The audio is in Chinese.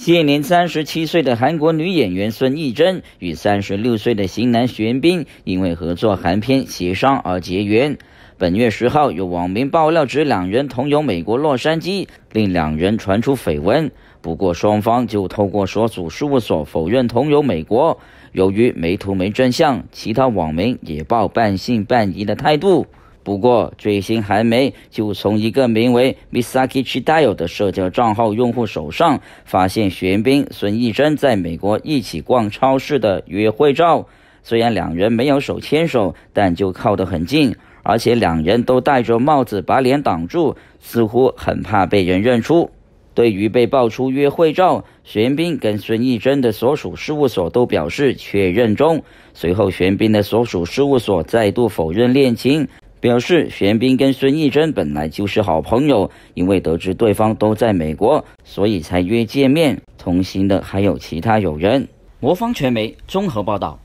现年三十七岁的韩国女演员孙艺珍与三十六岁的型男玄彬因为合作韩片协商而结缘。本月十号，有网民爆料指两人同游美国洛杉矶，令两人传出绯闻。不过双方就透过所属事务所否认同游美国。由于没图没真相，其他网民也抱半信半疑的态度。不过，最新韩媒就从一个名为 Misaki Chidayo 的社交账号用户手上发现玄彬、孙艺珍在美国一起逛超市的约会照。虽然两人没有手牵手，但就靠得很近，而且两人都戴着帽子把脸挡住，似乎很怕被人认出。对于被爆出约会照，玄彬跟孙艺珍的所属事务所都表示确认中。随后，玄彬的所属事务所再度否认恋情。表示玄彬跟孙艺珍本来就是好朋友，因为得知对方都在美国，所以才约见面。同行的还有其他友人。魔方传媒综合报道。